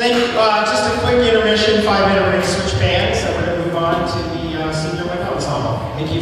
Thank you. Uh, just a quick intermission, five minute break, switch bands, and we're going to move on to the uh, senior wind ensemble. Thank you.